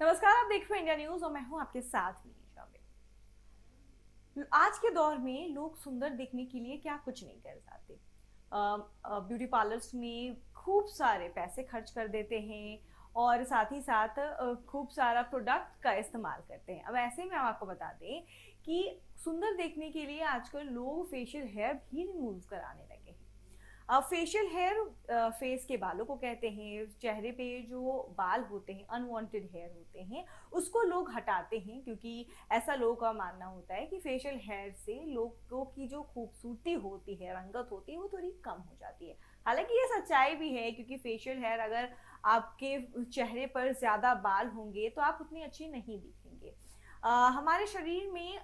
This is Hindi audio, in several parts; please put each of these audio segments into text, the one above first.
नमस्कार, आप देख रहे हैं इंडिया न्यूज़ और मैं हूँ आपके साथ आज के दौर में लोग सुंदर दिखने के लिए क्या कुछ नहीं कर जाते। ब्यूटी पार्लर्स में खूब सारे पैसे खर्च कर देते हैं और साथ ही साथ खूब सारा प्रोडक्ट का इस्तेमाल करते हैं। अब ऐसे में हम आपको बता दें कि सुंदर देखने के लिए आजकल लोग फेशियल हेयर भी रिमूव कराने लगे। फेशियल हेयर फेस के बालों को कहते हैं, चेहरे पे जो बाल होते हैं अनवांटेड हेयर होते हैं, उसको लोग हटाते हैं क्योंकि ऐसा लोगों का मानना होता है कि फेशियल हेयर से लोगों की जो खूबसूरती होती है, रंगत होती है, वो थोड़ी कम हो जाती है। हालाँकि ये सच्चाई भी है क्योंकि फेशियल हेयर अगर आपके चेहरे पर ज़्यादा बाल होंगे तो आप उतनी अच्छी नहीं दिखेंगे। हमारे शरीर में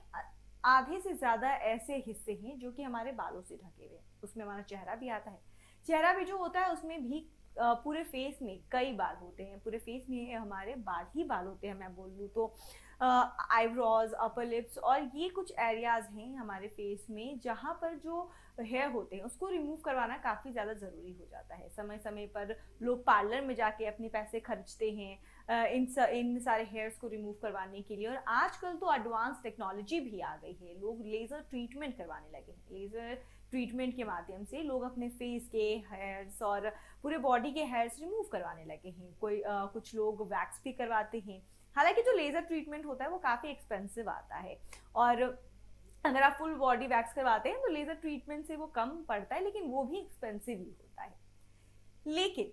आधे से ज़्यादा ऐसे हिस्से हैं जो कि हमारे बालों से ढके हुए हैं। उसमें हमारा चेहरा भी आता है। चेहरा भी जो होता है, उसमें भी पूरे फेस में कई बाल होते हैं। पूरे फेस में हमारे बाल ही बाल होते हैं, मैं बोल लूँ तो। आईब्रोज अपर लिप्स और ये कुछ एरियाज़ हैं हमारे फेस में जहाँ पर जो हेयर होते हैं उसको रिमूव करवाना काफ़ी ज़्यादा ज़रूरी हो जाता है। समय समय पर लोग पार्लर में जाके अपने पैसे खर्चते हैं इन इन सारे हेयर्स को रिमूव करवाने के लिए। और आजकल तो एडवांस टेक्नोलॉजी भी आ गई है। लोग लेज़र ट्रीटमेंट करवाने लगे हैं। लेज़र ट्रीटमेंट के माध्यम से लोग अपने फेस के हेयर्स और पूरे बॉडी के हेयर्स रिमूव करवाने लगे हैं। कोई आ, कुछ लोग वैक्स भी करवाते हैं। हालाँकि जो लेज़र ट्रीटमेंट होता है, वो काफ़ी एक्सपेंसिव आता है। और अगर आप फुल बॉडी वैक्स करवाते हैं तो लेज़र ट्रीटमेंट से वो कम पड़ता है, लेकिन वो भी एक्सपेंसिव ही होता है। लेकिन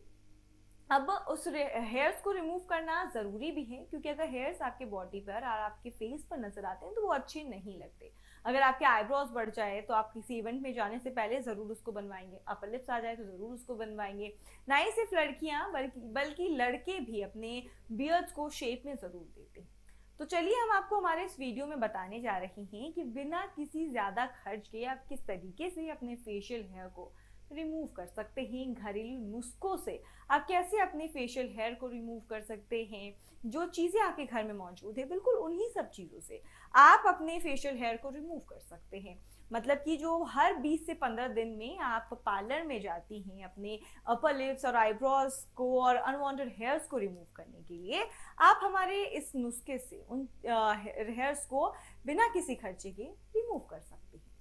अब उस हेयर्स को रिमूव करना ज़रूरी भी है, क्योंकि अगर हेयर्स आपके बॉडी पर और आपके फेस पर नज़र आते हैं तो वो अच्छे नहीं लगते। अगर आपके आईब्रोज बढ़ जाए तो आप किसी इवेंट में जाने से पहले ज़रूर उसको बनवाएँगे। अपर लिप्स आ जाए तो ज़रूर उसको बनवाएँगे। ना ही सिर्फ़ लड़कियाँ, बल्कि बल्कि लड़के भी अपने बियर्ड्स को शेप में ज़रूर देते हैं। तो चलिए हम आपको हमारे इस वीडियो में बताने जा रहे हैं कि बिना किसी ज़्यादा खर्च के आप किस तरीके से अपने फेशियल हेयर को रिमूव कर सकते हैं घरेलू नुस्खों से। आप कैसे अपने फेशियल हेयर को रिमूव कर सकते हैं? जो चीज़ें आपके घर में मौजूद है, बिल्कुल उन्हीं सब चीज़ों से आप अपने फेशियल हेयर को रिमूव कर सकते हैं। मतलब कि जो हर 20 से 15 दिन में आप पार्लर में जाती हैं अपने अपर लिप्स और आईब्रोज को और अनवांटेड हेयर्स को रिमूव करने के लिए, आप हमारे इस नुस्खे से उन हेयर्स को बिना किसी खर्चे के रिमूव कर सकते हैं।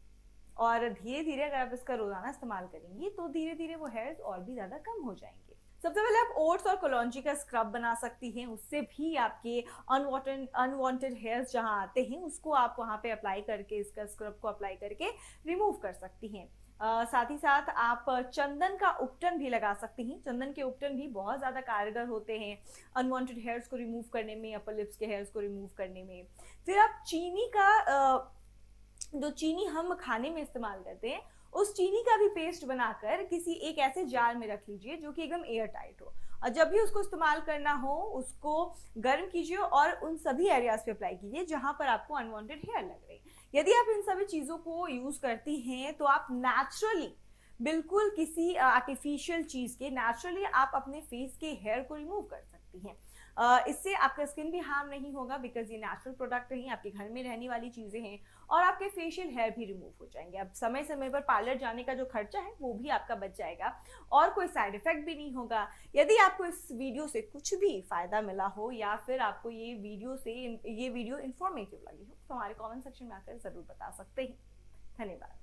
और धीरे धीरे अगर आप इसका रोज़ाना इस्तेमाल करेंगी तो धीरे धीरे वो हेयर्स और भी ज़्यादा कम हो जाएँगे। सबसे पहले आप ओट्स और कोलॉन्जी का स्क्रब बना सकती हैं उससे भी आपके अनवांटेड अनवांटेड हेयर्स जहाँ आते हैं उसको आप वहाँ पे अप्लाई करके इसका स्क्रब को अप्लाई करके रिमूव कर सकती हैं। Uh, साथ ही साथ आप चंदन का उपटन भी लगा सकती हैं। चंदन के उपटन भी बहुत ज़्यादा कारगर होते हैं अनवांटेड हेयर्स को रिमूव करने में अपर लिप्स के हेयर्स को रिमूव करने में। फिर आप चीनी का uh, जो चीनी हम खाने में इस्तेमाल करते हैं, उस चीनी का भी पेस्ट बनाकर किसी एक ऐसे जार में रख लीजिए जो कि एकदम एयर टाइट हो। और जब भी उसको इस्तेमाल करना हो, उसको गर्म कीजिए और उन सभी एरियाज़ पे अप्लाई कीजिए जहाँ पर आपको अनवांटेड हेयर लग रही। यदि आप इन सभी चीज़ों को यूज़ करती हैं तो आप नेचुरली बिल्कुल किसी आर्टिफिशियल चीज़ के नेचुरली आप अपने फेस के हेयर को रिमूव कर सकती हैं। इससे आपका स्किन भी हार्म नहीं होगा बिकॉज़ ये नेचुरल प्रोडक्ट नहीं, आपके घर में रहने वाली चीज़ें हैं और आपके फेशियल हेयर भी रिमूव हो जाएँगे। अब समय समय पर पार्लर जाने का जो खर्चा है, वो भी आपका बच जाएगा और कोई साइड इफ़ेक्ट भी नहीं होगा। यदि आपको इस वीडियो से कुछ भी फ़ायदा मिला हो या फिर आपको ये वीडियो से ये वीडियो इन्फॉर्मेटिव लगी हो तो हमारे कॉमेंट सेक्शन में आकर ज़रूर बता सकते हैं। धन्यवाद।